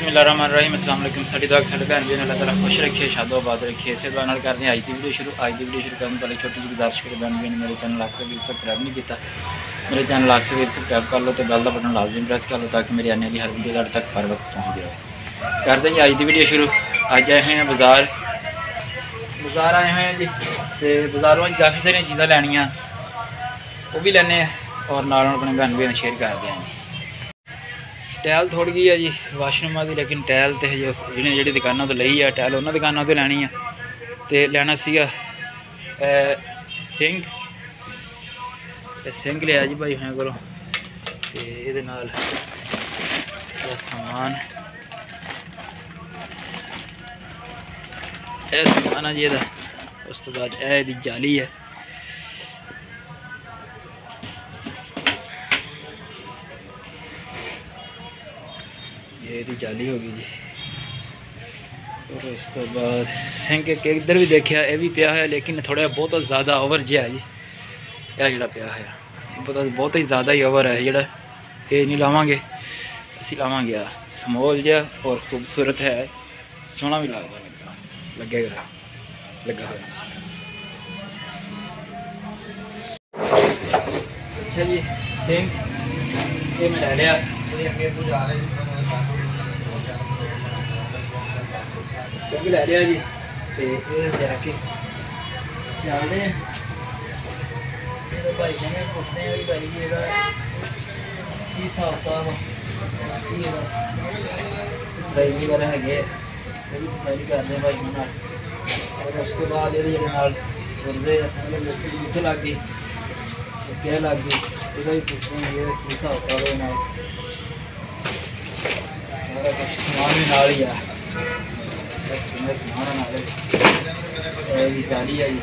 बसमिल असलम साढ़ी दुआ साढ़े भैन जी, अल्लाह ताला खुश रखिए शादो आबाद रखिए इसे दुआ कर रहे हैं। अज की वीडियो शुरू अज की वीडियो शुरू करने पहले छोटी जी गुजारिश करो। भैन जी ने मेरे चैनल आज भी सब्सक्राइब नहीं किया मेरे चैनल आज तक सब्सक्राइब कर लो तो बैल का बटन लाजमी प्रेस कर लो ताकि मेरी आने वाली हर वीडियो तक पर वक्त पहुँच जाए। कर दें अज की वीडियो शुरू। अज आए हुए हैं बाज़ार। बाज़ार आए हुए हैं जी। तो बाजारों काफ़ी सारिया चीज़ा लैनिया। वो भी लैने और अपने भैन भाई शेयर कर दें ਟੈਲ ਥੋੜ ਗਈ ਆ ਜੀ, ਵਾਸ਼ਰੂਮਾਂ ਦੀ, ਲੇਕਿਨ ਟੈਲ ਤੇ ਹਜੇ ਜਿਹੜੀ ਦੁਕਾਨਾਂ ਤੋਂ ਲਈ ਆ, ਟੈਲ ਉਹਨਾਂ ਦੁਕਾਨਾਂ ਤੋਂ ਲੈਣੀ ਆ। ਤੇ ਲੈਣਾ ਸੀਗਾ ਇਹ ਸਿੰਕ ਇਹ ਸਿੰਕ ਲਿਆ ਜੀ ਭਾਈ ਹੋਇਆ ਕੋਲੋਂ। ਤੇ ਇਹਦੇ ਨਾਲ ਇਹ ਸਮਾਨ ਇਹ ਸਮਾਨ ਆ ਜੀ ਇਹਦਾ। ਉਸ ਤੋਂ ਬਾਅਦ ਇਹ ਇਹਦੀ ਜਾਲੀ ਹੈ ਇਹਦੀ ਜਾਲੀ ਹੋ ਗਈ ਜੀ ਔਰ ਉਸ ਤੋਂ ਬਾਅਦ ਸਿੰਕ ਇੱਕ ਇੱਧਰ ਵੀ ਦੇਖਿਆ ਇਹ ਵੀ ਪਿਆ ਹੋਇਆ ਲੇਕਿਨ ਥੋੜਾ ਬਹੁਤ ਜ਼ਿਆਦਾ ਓਵਰ ਜਿਹਾ ਹੈ ਜੀ ਇਹ ਜਿਹੜਾ ਪਿਆ ਹੋਇਆ ਇਹ ਬਹੁਤ ਬਹੁਤ ਹੀ ਜ਼ਿਆਦਾ ਹੀ ਓਵਰ ਹੈ ਜਿਹੜਾ ਇਹ ਨਹੀਂ ਲਾਵਾਂਗੇ ਅਸੀਂ ਲਾਵਾਂਗੇ ਆ ਸਮੋਲ ਜਿਹਾ ਔਰ ਖੂਬਸੂਰਤ ਹੈ ਸੋਹਣਾ ਵੀ ਲੱਗਦਾ ਲੱਗਾ ਲੱਗੇਗਾ ਲੱਗਾ ਹੋਇਆ ਅੱਛਾ ਜੀ ਸਿੰਕ ਇਹ ਮੈਂ ਲੈ ਲਿਆ ਸਿੰਕ ਲੈ ਲਿਆ ਜੀ ਤੇ ਇਹ ਜਾ ਕੇ ਚੱਲਦੇ ਆ ਇਹਦਾ ਭਾਈ ਕਹਿੰਦੇ ਪੁੱਛਦੇ ਆ ਵੀ ਭਾਈ ਜੀ ਇਹਦਾ ਕੀ ਹਿਸਾਬ ਕਿਤਾਬ ਆ ਕੀ ਇਹਦਾ ਭਾਈ ਵਗੈਰਾ ਹੈਗੇ ਆ, ਇਹ ਵੀ ਸਾਰੀ ਕਰਦੇ ਆ ਭਾਈ ਉਹਨਾਂ ਨਾਲ ਔਰ ਉਸ ਤੋਂ ਬਾਅਦ ਇਹਦੇ ਜਿਹੜੇ ਨਾਲ ਗੁਰਦੇ ਆ ਸਾਰੇ ਲੋਕੀ ਉੱਥੇ ਲੱਗ ਗਏ ਤੇ ਕਹਿ ਲੱਗ ਗਏ ਇਹਦਾ ਵੀ ਪੁੱਛਦੇ ਆ ਵੀ ਇਹਦਾ ਕੀ ਹਿਸਾਬ ਕਿਤਾਬ ਹੈ ਨਾਲ ਸਾਰਾ ਕੁਝ ਸਮਾਨ ਵੀ ਨਾਲ ਹੀ ਆ ਕਿੰਨਾ ਸਮਾਨ ਆ ਨਾਲ ਇਹ ਵੀ ਜਾਲੀ ਆ ਜੀ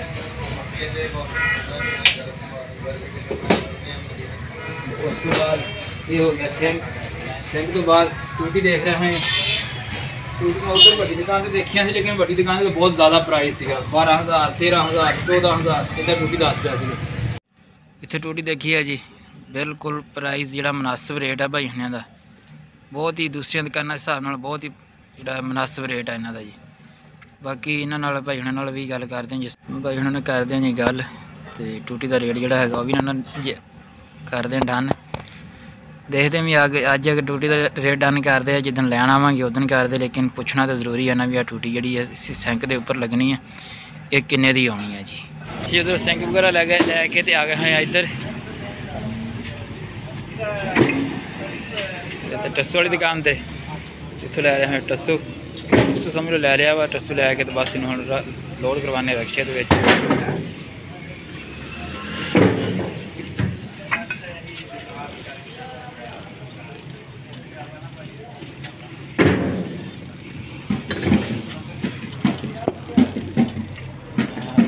ਉਸ ਤੋਂ ਬਾਅਦ ਇਹ ਹੋ ਗਿਆ ਸਿੰਕ ਸਿੰਕ ਤੋਂ ਬਾਅਦ ਟੂਟੀ ਦੇਖ ਰਹੇ ਹਾਂ ਟੂਟੀ ਮੈਂ ਉਧਰ ਵੱਡੀ ਦੁਕਾਨ ਤੇ ਦੇਖੀਆਂ ਸੀ ਲੇਕਿਨ ਵੱਡੀ ਦੁਕਾਨ ਤੇ ਬਹੁਤ ਜ਼ਿਆਦਾ ਪ੍ਰਾਈਸ ਸੀਗਾ 12000 13000 14000 ਇਹਦਾ ਟੂਟੀ ਦੱਸ ਰਿਹਾ ਸੀ ਇੱਥੇ ਟੂਟੀ ਦੇਖੀ ਹੈ ਜੀ ਬਿਲਕੁਲ ਪ੍ਰਾਈਸ ਜਿਹੜਾ ਮੁਨਾਸਬ ਰੇਟ ਹੈ ਭਾਈ ਹੁਣਿਆਂ ਦਾ ਬਹੁਤ ਹੀ ਦੂਸਰੀਆਂ ਦੁਕਾਨਾਂ ਦੇ ਹਿਸਾਬ ਨਾਲ ਬਹੁਤ ਹੀ ਜਿਹੜਾ ਮੁਨਾਸਬ ਰੇਟ ਹੈ ਇਹਨਾਂ ਦਾ ਜੀ ਬਾਕੀ ਇਹਨਾਂ ਨਾਲ ਭਾਈ ਹੁਣਾਂ ਨਾਲ ਵੀ ਗੱਲ ਕਰਦੇ ਹਾਂ, ਜਿਸ ਭਾਈ ਹੁਣਾਂ ਨਾਲ ਕਰਦੇ ਹਾਂ ਜੀ ਗੱਲ ਤੇ ਟੂਟੀ ਦਾ ਰੇਟ ਜਿਹੜਾ ਹੈਗਾ ਉਹ ਵੀ ਇਹਨਾਂ ਨਾਲ ਕਰਦੇ ਹਾਂ ਡਨ ਦੇਖਦੇ ਵੀ ਅੱਗੇ ਅੱਜ ਅਗਰ ਟੂਟੀ ਦਾ ਰੇਟ ਡਨ ਕਰਦੇ ਆ, ਜਿੱਦਣ ਲੈਣ ਆਵਾਂਗੇ ਉਦੋਂ ਕਰਦੇ, ਲੇਕਿਨ ਪੁੱਛਣਾ ਤਾਂ ਜ਼ਰੂਰੀ ਹੈ ਨਾ ਵੀ ਆ ਟੂਟੀ ਜਿਹੜੀ ਹੈ ਸਿੰਕ ਦੇ ਉੱਪਰ ਲੱਗਣੀ ਹੈ ਇਹ ਕਿੰਨੇ ਦੀ ਆਉਣੀ ਹੈ ਜੀ? ਜੀ ਉਧਰ ਸਿੰਕ ਵਗੈਰਾ ਲੈ ਗਏ ਲੈ ਕੇ ਤੇ ਆ ਗਏ ਹਾਂ ਇੱਧਰ। ਇਹ ਤੇ ਟੱਸੂ ਵਾਲੀ ਦੁਕਾਨ ਤੇ ਇੱਥੋਂ ਲੈ ਰਹੇ ਹਾਂ ਟੱਸੂ। ਟੱਸੂ ਸਮਝ ਲਓ ਲੈ ਲਿਆ ਵਾ ਟੱਸੂ ਲੈ ਕੇ ਤੇ ਬਸ ਇਹਨੂੰ ਹੁਣ ਲੋਡ ਕਰਵਾਉਣੇ ਰਕਸ਼ੇ ਦੇ ਵਿੱਚ।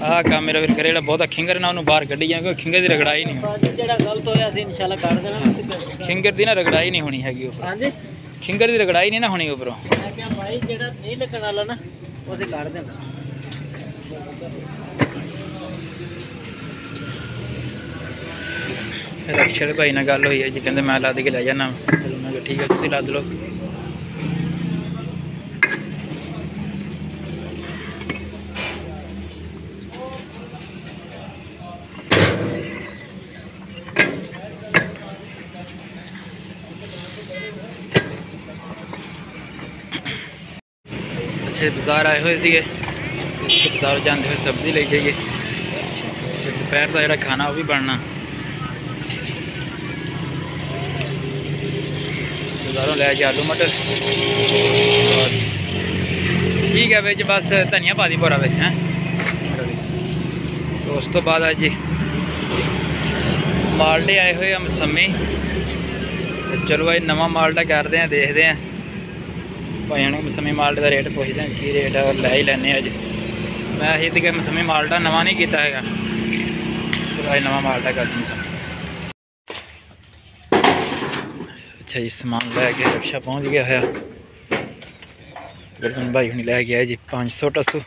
ਆਹ ਕੰਮ ਮੇਰਾ ਵੀਰ ਕਰੇ ਜਿਹੜਾ ਬਹੁਤਾ ਖਿੰਗਰ ਨਾ ਉਹਨੂੰ ਬਾਹਰ ਕੱਢੀ ਜਾਂ ਕਿਉਂਕਿ ਖਿੰਗਰ ਦੀ ਰਗੜਾਈ ਨਹੀਂ ਹੋਣੀ। ਜਿਹੜਾ ਗਲਤ ਹੋਇਆ ਸੀ ਇਨਸ਼ਾਅੱਲਾ ਕਰ ਦੇਣਾ। ਖਿੰਗਰ ਦੀ ਨਾ ਰਗੜਾਈ ਨਹੀਂ ਹੋਣੀ ਹੈਗੀ ਉੱਪਰ ਹਾਂਜੀ। ਖਿੰਗਰ ਦੀ ਰਗੜਾਈ ਨਹੀਂ ਨਾ ਹੋਣੀ ਉੱਪਰੋਂ। ਮੈਂ ਕਿਹਾ ਭਾਈ ਜਿਹੜਾ ਨਹੀਂ ਲੱਗਣ ਵਾਲਾ ਨਾ ਉਹਦੇ ਕੱਢ ਦੇਣਾ। ਅਕਸ਼ਰ ਭਾਈ ਨਾਲ ਗੱਲ ਹੋਈ ਹੈ ਜੀ ਕਹਿੰਦੇ ਮੈਂ ਲੱਦ ਕੇ ਲੈ ਜਾਣਾ ਚਲੋ ਮੈਂ ਕਿਹਾ ਠੀਕ ਹੈ ਤੁਸੀਂ ਲੱਦ ਲਓ। ਅੱਛਾ ਬਾਜ਼ਾਰ ਆਏ ਹੋਏ ਸੀਗੇ ਇਸ ਬਾਜ਼ਾਰ ਜਾਂਦੇ ਹੋਏ ਸਬਜ਼ੀ ਲਈ ਜਾਈਏ ਤੇ ਦੁਪਹਿਰ ਦਾ ਜਿਹੜਾ ਖਾਣਾ ਉਹ ਵੀ ਬਣਨਾ ਬਾਜ਼ਾਰੋਂ ਲੈ ਕੇ ਆਲੂ ਮਟਰ ਔਰ ਠੀਕ ਹੈ ਵਿੱਚ ਬਸ ਧਨੀਆ ਪਾ ਦੀ ਭੋਰਾ ਵਿੱਚ ਹੈ ਉਸ ਤੋਂ ਬਾਅਦ ਅੱਜ ਮਾਲਡੇ ਆਏ ਹੋਏ ਆ ਮਸੰਮੀ ਤੇ ਚਲੋ ਇਹ ਨਵਾਂ ਮਾਲਡਾ ਕਰਦੇ ਆ ਦੇਖਦੇ ਆ ਭਾਈਆਂ ਨੂੰ ਮਸੰਮੀ ਮਾਲਡੇ ਦਾ ਰੇਟ ਪੁੱਛਦੇ ਆ ਕੀ ਰੇਟ ਹੈ ਔਰ ਲੈ ਹੀ ਲੈਣੇ ਅੱਜ ਮੈਂ ਇਹ ਤੇ ਕਿ ਮਸੰਮੀ ਮਾਲਡਾ ਨਵਾਂ ਨਹੀਂ ਕੀਤਾ ਹੈਗਾ ਚਲੋ ਅੱਜ ਨਵਾਂ ਮਾਲਡਾ ਕਰਦੇ ਮਸੰਮੀ ਅੱਛਾ ਜੀ ਸਮਾਨ ਲੈ ਕੇ ਰਕਸ਼ਾ ਪਹੁੰਚ ਗਿਆ ਹੋਇਆ ਗੁਰਬਨ ਭਾਈ ਹੁਣੀ ਲੈ ਕੇ ਆਏ ਜੀ 500 ਟਸੂ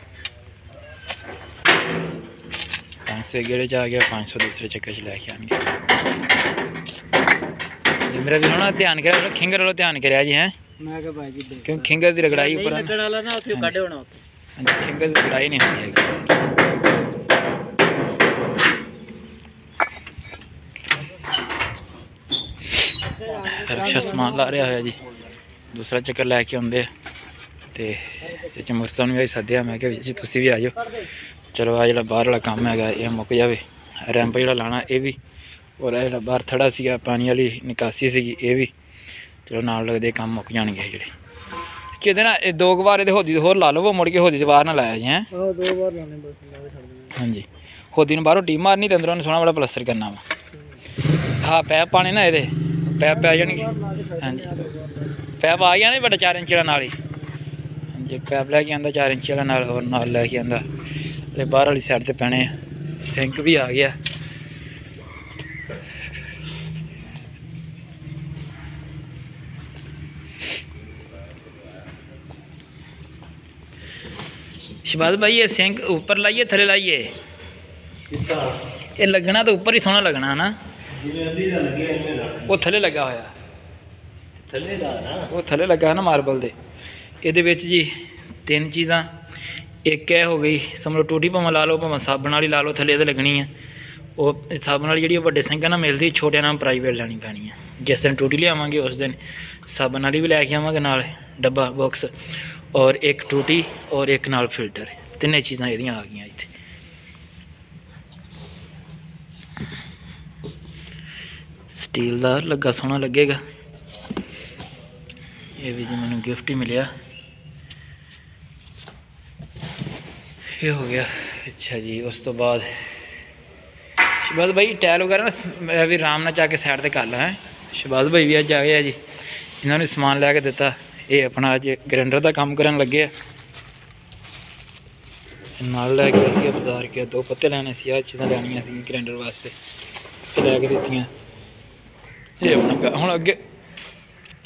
500 ਗੇੜੇ ਚ ਆ ਗਿਆ 500 ਦੂਸਰੇ ਚੱਕਰ ਚ ਲੈ ਕੇ ਆਣਗੇ ਇਹ ਮੇਰਾ ਵੀ ਹੁਣ ਧਿਆਨ ਕਰਿਆ ਖਿੰਗਰ ਵਾਲੋ ਧਿਆਨ ਕਰਿਆ ਜੀ ਹੈ ਮੈਂ ਕਿਹਾ ਭਾਈ ਜੀ ਕਿਉਂ ਖਿੰਗਰ ਦੀ ਰਗੜਾਈ ਉੱਪਰ। ਲੱਗਣ ਵਾਲਾ ਨਾ ਉੱਥੇ ਕੱਢ ਹੋਣਾ ਉੱਥੇ। ਹਾਂਜੀ ਖਿੰਗਰ ਦੀ ਰਗੜਾਈ ਨਹੀਂ ਹੁੰਦੀ ਹੈਗੀ। ਰਕਸ਼ਾ ਸਮਾਨ ਲਾ ਰਿਹਾ ਹੋਇਆ ਜੀ। ਦੂਸਰਾ ਚੱਕਰ ਲੈ ਕੇ ਆਉਂਦੇ ਆ। ਤੇ ਇਹ ਚ ਮੁਰਸਾਂ ਨੂੰ ਵੀ ਸੱਦਿਆ ਮੈਂ ਕਿਹਾ ਵੀ ਜੀ ਤੁਸੀਂ ਵੀ ਆ ਜਾਓ। ਚਲੋ ਆ ਜਿਹੜਾ ਬਾਹਰ ਵਾਲਾ ਕੰਮ ਹੈਗਾ ਇਹ ਮੁੱਕ ਜਾਵੇ। ਰੈਂਪ ਜਿਹੜਾ ਲਾਣਾ ਇਹ ਵੀ। ਔਰ ਇਹ ਜਿਹੜਾ ਬਾਹਰ ਥੜਾ ਸੀਗਾ ਪਾਣੀ ਵਾਲੀ ਨਿਕਾਸੀ ਸੀਗੀ ਇਹ ਵੀ। ਚਲੋ ਨਾਲ ਲੱਗਦੇ ਕੰਮ ਮੁੱਕ ਜਾਣਗੇ ਇਹ ਜਿਹੜੇ। ਕਿਤੇ ਨਾ ਇਹ ਦੋ ਕੁ ਵਾਰ ਇਹਦੇ ਹੋਦੀ ਹੋਰ ਲਾ ਲਵੋ ਮੁੜ ਕੇ ਹੋਦੀ ਦੇ ਬਾਹਰ ਨਾ ਲਾਇਆ ਜੀ ਹੈਂ। ਆਹ ਦੋ ਵਾਰ ਲਾਣੇ ਬਸ ਮੈਂ ਛੱਡ ਦੇਣਾ। ਹਾਂਜੀ। ਹੋਦੀ ਨੂੰ ਬਾਹਰੋਂ ਟੀ ਮਾਰਨੀ ਤੇ ਅੰਦਰੋਂ ਸੋਹਣਾ ਬੜਾ ਪਲਸਤਰ ਕਰਨਾ ਵਾ। ਹਾਂ ਪੈਪ ਪਾਣੇ ਨਾ ਇਹਦੇ ਪੈਪ ਪੈ ਜਾਣਗੇ। ਹਾਂਜੀ। ਪੈਪ ਆ ਗਿਆ ਨੇ ਵੱਡਾ 4 ਇੰਚ ਵਾਲਾ ਨਾਲ ਹੀ। ਹਾਂਜੀ ਪੈਪ ਲੈ ਕੇ ਆਂਦਾ 4 ਇੰਚ ਵਾਲਾ ਨਾਲ ਹੋਰ ਨਾਲ ਲੈ ਕੇ ਆਂਦਾ। ਤੇ ਬਾਹਰ ਵਾਲੀ ਸਾਈਡ ਤੇ ਪੈਣੇ ਆ। ਸਿੰਕ ਵੀ ਆ ਗਿਆ। ਸ਼ਬਾਦ ਭਾਈ ਇਹ ਸਿੰਕ ਉੱਪਰ ਲਾਈਏ ਥੱਲੇ ਲਾਈਏ। ਇਹ ਲੱਗਣਾ ਤਾਂ ਉੱਪਰ ਹੀ ਸੋਹਣਾ ਲੱਗਣਾ ਨਾ ਦਾ ਉਹ ਥੱਲੇ ਲੱਗਾ ਹੋਇਆ। ਥੱਲੇ ਲਾ ਨਾ? ਉਹ ਥੱਲੇ ਲੱਗਾ ਹੈ ਨਾ ਮਾਰਬਲ ਦੇ। ਇਹਦੇ ਵਿੱਚ ਜੀ ਤਿੰਨ ਚੀਜ਼ਾਂ। ਇੱਕ ਇਹ ਹੋ ਗਈ ਸਮਝੋ ਟੂਟੀ ਭਾਵੇਂ ਲਾ ਲਓ ਭਾਵੇਂ ਸਾਬਣ ਵਾਲੀ ਲਾ ਲਓ ਥੱਲੇ ਤੇ ਲੱਗਣੀ ਹੈ ਉਹ ਸਾਬਣ ਵਾਲੀ ਜਿਹੜੀ ਉਹ ਵੱਡੇ ਸਿੰਕਾਂ ਨਾਲ ਮਿਲਦੀ ਛੋਟਿਆਂ ਨਾਲ ਪ੍ਰਾਈਵੇਟ ਲੈਣੀ ਪੈਣੀ ਹੈ ਜਿਸ ਦਿਨ ਟੂਟੀ ਲਿਆਵਾਂਗੇ ਉਸ ਦਿਨ ਸਾਬਣ ਵਾਲੀ ਵੀ ਲੈ ਕੇ ਆਵਾਂਗੇ ਨਾਲ ਡੱਬਾ ਬਾਕਸ ਔਰ ਇੱਕ ਟੂਟੀ ਔਰ ਇੱਕ ਨਾਲ ਫਿਲਟਰ ਤਿੰਨੇ ਚੀਜ਼ਾਂ ਇਹਦੀਆਂ ਆ ਗਈਆਂ ਇੱਥੇ ਸਟੀਲ ਦਾ ਲੱਗਾ ਸੋਹਣਾ ਲੱਗੇਗਾ ਇਹ ਵੀ ਜੀ ਮੈਨੂੰ ਗਿਫਟ ਹੀ ਮਿਲਿਆ ਇਹ ਹੋ ਗਿਆ ਅੱਛਾ ਜੀ ਉਸ ਤੋਂ ਬਾਅਦ ਸ਼ਬਾਜ਼ ਭਾਈ ਟੈਲ ਵਗੈਰਾ ਨਾ ਸ- ਮੈਂ ਵੀ ਆਰਾਮ ਨਾਲ ਜਾ ਕੇ ਸਾਈਡ ਤੇ ਕਰ ਲਾ ਹੈ ਸ਼ਬਾਜ਼ ਭਾਈ ਵੀ ਅੱਜ ਆ ਗਏ ਆ ਜੀ ਇਹਨਾਂ ਨੂੰ ਸਮਾਨ ਲੈ ਕੇ ਦਿੱਤਾ ਇਹ ਆਪਣਾ ਅੱਜ ਗ੍ਰੈਂਡਰ ਦਾ ਕੰਮ ਕਰਨ ਲੱਗੇ ਆ। ਨਾਲ ਲੈ ਕੇ ਅਸੀਂ ਬਾਜ਼ਾਰ ਗਿਆ, ਦੋ ਪੱਤੇ ਲੈਣੇ ਸੀ ਆ ਚੀਜ਼ਾਂ ਲੈਣੀਆਂ ਸੀ ਗ੍ਰੈਂਡਰ ਵਾਸਤੇ, ਤੇ ਲੈ ਕੇ ਦਿੱਤੀਆਂ। ਇਹ ਆਪਣਾ ਹੁਣ ਅੱਗੇ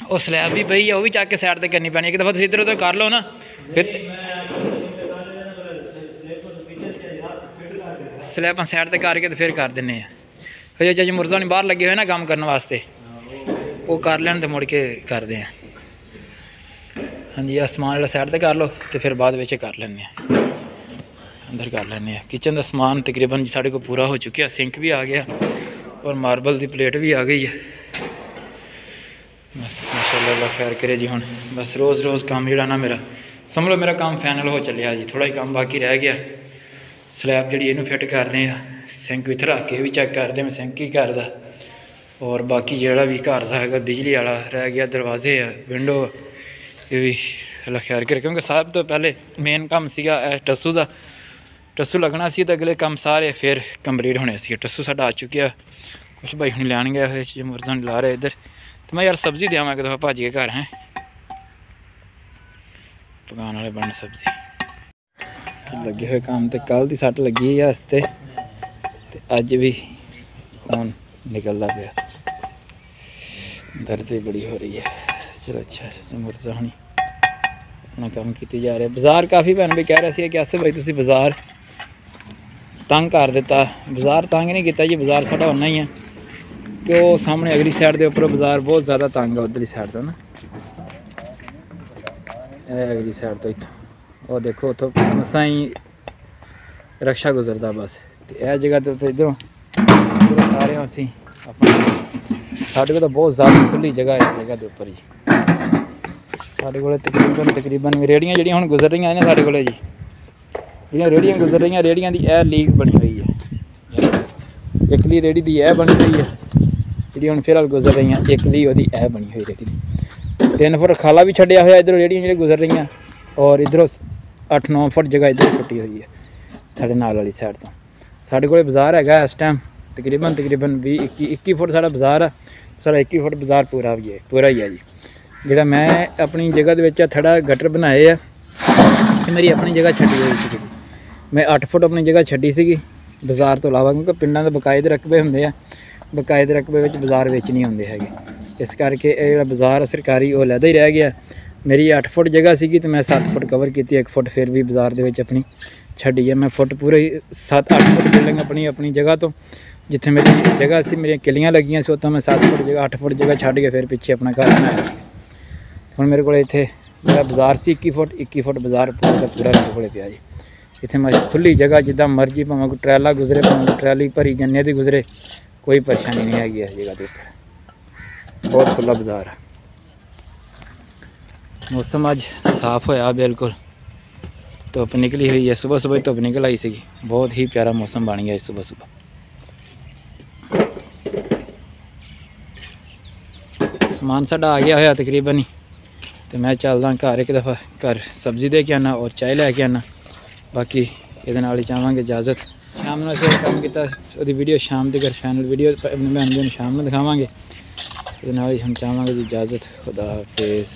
ਉਹ ਸਲੈਬ ਵੀ ਪਈ ਆ, ਉਹ ਵੀ ਚੱਕ ਕੇ ਸਾਈਡ ਤੇ ਕਰਨੀ ਪੈਣੀ ਇੱਕ ਦਫਾ ਤੁਸੀਂ ਇੱਧਰ ਉੱਧਰ ਕਰ ਲਓ ਨਾ। ਫਿਰ ਸਲੈਬਾਂ ਸਾਈਡ ਤੇ ਕਰਕੇ ਤੇ ਫਿਰ ਕਰ ਦਿੰਨੇ ਆ। ਫਿਰ ਜੇ ਮੁਰਜ਼ਾ ਨਹੀਂ ਬਾਹਰ ਲੱਗੇ ਹੋਏ ਨਾ ਕੰਮ ਕਰਨ ਵਾਸਤੇ। ਉਹ ਕਰ ਲੈਣ ਤੇ ਮੁੜ ਕੇ ਕਰਦੇ ਆ। ਹਾਂਜੀ ਆ ਸਮਾਨ ਜਿਹੜਾ ਸਾਈਡ ਤੇ ਕਰ ਲਓ ਤੇ ਫਿਰ ਬਾਅਦ ਵਿੱਚ ਕਰ ਲੈਂਦੇ ਆ ਅੰਦਰ ਕਰ ਲੈਂਦੇ ਆ ਕਿਚਨ ਦਾ ਸਮਾਨ ਤਕਰੀਬਨ ਜੀ ਸਾਡੇ ਕੋਲ ਪੂਰਾ ਹੋ ਚੁੱਕਿਆ ਸਿੰਕ ਵੀ ਆ ਗਿਆ ਔਰ ਮਾਰਬਲ ਦੀ ਪਲੇਟ ਵੀ ਆ ਗਈ ਹੈ ਬਸ ਮਾਸ਼ਾਅੱਲਾ ਅੱਲਾ ਖੈਰ ਕਰੇ ਜੀ ਹੁਣ ਬਸ ਰੋਜ਼ ਰੋਜ਼ ਕੰਮ ਜਿਹੜਾ ਨਾ ਮੇਰਾ ਸਮਝ ਲਓ ਮੇਰਾ ਕੰਮ ਫਾਈਨਲ ਹੋ ਚੱਲਿਆ ਜੀ ਥੋੜਾ ਹੀ ਕੰਮ ਬਾਕੀ ਰਹਿ ਗਿਆ ਸਲੈਬ ਜਿਹੜੀ ਇਹਨੂੰ ਫਿੱਟ ਕਰਦੇ ਆ ਸਿੰਕ ਇੱਥੇ ਰੱਖ ਕੇ ਇਹ ਵੀ ਚੈੱਕ ਕਰਦੇ ਮੈਂ ਸਿੰਕ ਹੀ ਕਰਦਾ ਔਰ ਬਾਕੀ ਜਿਹੜਾ ਵੀ ਘਰ ਦਾ ਹੈਗਾ ਬਿਜਲੀ ਵਾਲਾ ਰਹਿ ਗਿਆ ਦਰਵਾਜ਼ੇ ਆ ਵਿੰਡੋ ਇਹ ਵੀ ਅੱਲਾ ਖੈਰ ਕਰੇ ਕਿਉਂਕਿ ਸਭ ਤੋਂ ਪਹਿਲੇ ਮੇਨ ਕੰਮ ਸੀਗਾ ਇਹ ਟੱਸੂ ਦਾ ਟੱਸੂ ਲੱਗਣਾ ਸੀ ਤਾਂ ਅਗਲੇ ਕੰਮ ਸਾਰੇ ਫਿਰ ਕੰਪਲੀਟ ਹੋਣੇ ਸੀ ਟੱਸੂ ਸਾਡਾ ਆ ਚੁੱਕਿਆ ਕੁਛ ਭਾਈ ਹੁਣ ਲੈਣ ਗਏ ਹੋਏ ਸੀ ਮੁਰਜ਼ਾਂ ਨੂੰ ਲਾ ਰਹੇ ਇੱਧਰ ਤੇ ਮੈਂ ਯਾਰ ਸਬਜ਼ੀ ਦੇਵਾਂ ਕਿ ਦਫਾ ਭਾਜੀ ਕੇ ਘਰ ਹੈ ਪਕਾਉਣ ਵਾਲੇ ਬਣ ਸਬਜ਼ੀ ਲੱਗੇ ਹੋਏ ਕੰਮ ਤੇ ਕੱਲ ਦੀ ਸੱਟ ਲੱਗੀ ਹੈ ਹਸਤੇ ਤੇ ਅੱਜ ਵੀ ਖੂਨ ਨਿਕਲਦਾ ਪਿਆ ਦਰਦ ਵੀ ਬੜੀ ਹੋ ਰਹੀ ਹੈ ਚਲੋ ਅੱਛਾ ਮੁਰਜ਼ਾ ਹੁਣੀ ਆਪਣਾ ਕੰਮ ਕੀਤੀ ਜਾ ਰਿਹਾ ਬਾਜ਼ਾਰ ਕਾਫੀ ਭੈਣ ਵੀ ਕਹਿ ਰਹੇ ਸੀ ਕਿ ਅਸੇ ਭਾਈ ਤੁਸੀਂ ਬਾਜ਼ਾਰ ਤੰਗ ਕਰ ਦਿੱਤਾ ਬਾਜ਼ਾਰ ਤੰਗ ਨਹੀਂ ਕੀਤਾ ਜੀ ਬਾਜ਼ਾਰ ਸਾਡਾ ਉਨਾ ਹੀ ਹੈ ਕਿ ਉਹ ਸਾਹਮਣੇ ਅਗਲੀ ਸਾਈਡ ਦੇ ਉੱਪਰ ਬਾਜ਼ਾਰ ਬਹੁਤ ਜ਼ਿਆਦਾ ਤੰਗ ਹੈ ਉਧਰਲੀ ਸਾਈਡ ਤੋਂ ਨਾ ਇਹ ਅਗਲੀ ਸਾਈਡ ਤੋਂ ਇੱਥੋਂ ਉਹ ਦੇਖੋ ਉੱਥੋਂ ਮਸਾਂ ਹੀ ਰਕਸ਼ਾ ਗੁਜ਼ਰਦਾ ਬਸ ਤੇ ਇਹ ਜਗ੍ਹਾ ਤੇ ਉੱਤੇ ਇਧਰੋਂ ਪੂਰੇ ਸਾਰੇ ਅਸੀਂ ਆਪਣਾ ਸਾਡੇ ਕੋਲ ਤਾਂ ਬਹੁਤ ਜ਼ਿਆਦਾ ਖੁੱਲੀ ਜਗ੍ਹਾ ਹੈ ਇਸ ਜਗ੍ਹਾ ਦੇ ਉੱਪਰ ਜੀ। ਸਾਡੇ ਕੋਲ ਤਕਰੀਬਨ ਤਕਰੀਬਨ ਰੇੜੀਆਂ ਜਿਹੜੀਆਂ ਹੁਣ ਗੁਜ਼ਰ ਰਹੀਆਂ ਨੇ ਸਾਡੇ ਕੋਲੇ ਜੀ। ਜਿਹੜੀਆਂ ਰੇੜੀਆਂ ਗੁਜ਼ਰ ਰਹੀਆਂ ਰੇੜੀਆਂ ਦੀ ਇਹ ਲੀਕ ਬਣੀ ਹੋਈ ਹੈ। ਇਕਲੀ ਲਈ ਰੇੜੀ ਦੀ ਇਹ ਬਣੀ ਹੋਈ ਹੈ, ਜਿਹੜੀ ਹੁਣ ਫਿਲਹਾਲ ਗੁਜ਼ਰ ਰਹੀਆਂ ਇਕਲੀ ਉਹਦੀ ਇਹ ਬਣੀ ਹੋਈ ਰੇੜੀ ਦੀ। ਤਿੰਨ ਫੁੱਟ ਖਾਲਾ ਵੀ ਛੱਡਿਆ ਹੋਇਆ ਇਧਰੋਂ ਰੇੜੀਆਂ ਜਿਹੜੀਆਂ ਗੁਜ਼ਰ ਰਹੀਆਂ ਔਰ ਇਧਰੋਂ 8-9 ਫੁੱਟ ਜਗ੍ਹਾ ਇਧਰ ਛੁੱਟੀ ਹੋਈ ਹੈ, ਸਾਡੇ ਨਾਲ ਵਾਲੀ ਸਾਈਡ ਤੋਂ। ਸਾਡੇ ਕੋਲੇ ਬਾਜ਼ਾਰ ਹੈਗਾ ਇਸ ਟਾਈਮ ਤਕਰੀਬਨ ਤਕਰੀਬਨ 20 21 21 ਫੁੱਟ ਸਾਡਾ ਬਾਜ਼ਾਰ ਆ। ਸਾਡਾ 21 ਫੁੱਟ ਬਾਜ਼ਾਰ ਪੂਰਾ ਵੀ ਹੈ, ਪੂਰਾ ਹੀ ਹੈ ਜੀ। ਜਿਹੜਾ ਮੈਂ ਆਪਣੀ ਜਗ੍ਹਾ ਦੇ ਵਿੱਚ ਥੜਾ ਗਟਰ ਬਣਾਏ ਆ, ਇਹ ਮੇਰੀ ਆਪਣੀ ਜਗ੍ਹਾ ਛੱਡੀ ਹੋਈ ਸੀ ਮੈਂ 8 ਫੁੱਟ ਆਪਣੀ ਜਗ੍ਹਾ ਛੱਡੀ ਸੀਗੀ, ਬਾਜ਼ਾਰ ਤੋਂ ਇਲਾਵਾ ਕਿਉਂਕਿ ਪਿੰਡਾਂ ਦੇ ਬਕਾਇਦੇ ਰਕਬੇ ਹੁੰਦੇ ਆ ਬਕਾਇਦੇ ਰਕਬੇ ਵਿੱਚ ਬਾਜ਼ਾਰ ਵਿੱਚ ਨਹੀਂ ਹੁੰਦੇ ਹੈਗੇ। ਇਸ ਕਰਕੇ ਇਹ ਜਿਹੜਾ ਬਾਜ਼ਾਰ ਸਰਕਾਰੀ ਉਹ ਲੈਦਾ ਹੀ ਰਹਿ ਗਿਆ। ਮੇਰੀ 8 ਫੁੱਟ ਜਗ੍ਹਾ ਸੀਗੀ ਤੇ ਮੈਂ 7 ਫੁੱਟ ਕਵਰ ਕੀਤੀ 1 ਫੁੱਟ ਫਿਰ ਵੀ ਬਾਜ਼ਾਰ ਦੇ ਵਿੱਚ ਆਪਣੀ ਛੱਡੀ ਹੈ ਮੈਂ ਫੁੱਟ ਪੂਰੇ 7-8 ਫੁੱਟ ਬਿਲਡਿੰਗ ਆਪਣੀ ਆਪਣੀ ਜਗ੍ਹਾ ਤੋਂ। ਜਿੱਥੇ ਮੇਰੀ ਜਗ੍ਹਾ ਸੀ ਮੇਰੀਆਂ ਕਿੱਲੀਆਂ ਲੱਗੀਆਂ ਸੀ ਉੱਥੋਂ ਮੈਂ 7 ਫੁੱਟ ਜਗ੍ਹਾ 8 ਫੁੱਟ ਜਗ੍ਹਾ ਛੱਡ ਕੇ ਫਿਰ ਪਿੱਛੇ ਆਪਣਾ ਘਰ ਬਣਾਇਆ ਸੀ ਹੁਣ ਮੇਰੇ ਕੋਲ ਇੱਥੇ ਜਿਹੜਾ ਬਾਜ਼ਾਰ ਸੀ 21 ਫੁੱਟ 21 ਫੁੱਟ ਬਾਜ਼ਾਰ ਪੂਰਾ ਦਾ ਪੂਰਾ ਮੇਰੇ ਕੋਲੇ ਪਿਆ ਜੀ ਇੱਥੇ ਮੈਂ ਖੁੱਲੀ ਜਗ੍ਹਾ ਜਿੱਦਾਂ ਮਰਜ਼ੀ ਭਾਵੇਂ ਕੋਈ ਟਰੈਲਾ ਗੁਜ਼ਰੇ ਭਾਵੇਂ ਕੋਈ ਟਰਾਲੀ ਭਰੀ ਜੰਨੇ ਦੀ ਗੁਜ਼ਰੇ ਕੋਈ ਪਰੇਸ਼ਾਨੀ ਨਹੀਂ ਹੈਗੀ ਇਸ ਜਗ੍ਹਾ ਦੇ ਉੱਪਰ ਬਹੁਤ ਖੁੱਲਾ ਬਾਜ਼ਾਰ ਹੈ ਮੌਸਮ ਅੱਜ ਸਾਫ਼ ਹੋਇਆ ਬਿਲਕੁਲ ਧੁੱਪ ਨਿਕਲੀ ਹੋਈ ਹੈ ਸਵੇਰ ਸਵੇਰ ਧੁੱਪ ਨਿਕਲ ਆਈ ਸੀਗੀ ਬਹੁਤ ਹੀ ਪਿਆਰਾ ਮੌਸਮ ਬਣ ਗਿਆ ਸਵੇਰ ਸਵੇਰ ਸਮਾਨ ਸਾਡਾ ਆ ਗਿਆ ਹੋਇਆ ਤਕਰੀਬਨ ਹੀ। ਤੇ ਮੈਂ ਚੱਲਦਾ ਘਰ ਇੱਕ ਦਫਾ, ਘਰ ਸਬਜ਼ੀ ਦੇ ਕੇ ਆਣਾ ਔਰ ਚਾਹ ਲੈ ਕੇ ਆਣਾ ਬਾਕੀ ਇਹਦੇ ਨਾਲ ਹੀ ਚਾਹਾਂਗੇ ਇਜਾਜ਼ਤ। ਸ਼ਾਮ ਨੂੰ ਅਸੀਂ ਕੰਮ ਕੀਤਾ, ਉਹਦੀ ਵੀਡੀਓ ਸ਼ਾਮ ਦੀ ਘਰ ਫਾਈਨਲ ਵੀਡੀਓ ਆਪਣੇ ਨੂੰ ਸ਼ਾਮ ਨੂੰ ਦਿਖਾਵਾਂਗੇ। ਇਹਦੇ ਨਾਲ ਹੀ ਹੁਣ ਚਾਹਾਂਗੇ ਜੀ ਇਜਾਜ਼ਤ। ਖੁਦਾ ਹਾਫਿਜ਼।